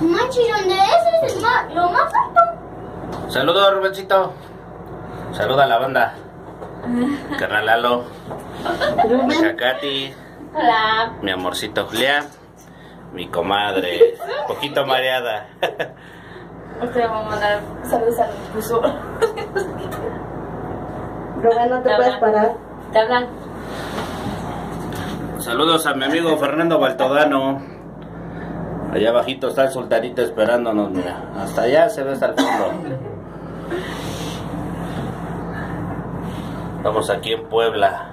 Manchi, ¿dónde es? Es más, lo más alto. Saludos, Rubencito. Saluda a la banda. Carnal Lalo. Hija Katy. Hola. Mi amorcito Julián. Mi comadre. Poquito mareada. Usted va a mandar saludos al puso. Rubén, no te puedes parar. Te hablan. Saludos a mi amigo Fernando Baltodano. Allá abajito está el sultanito esperándonos, mira. Hasta allá se ve hasta el fondo. Estamos aquí en Puebla.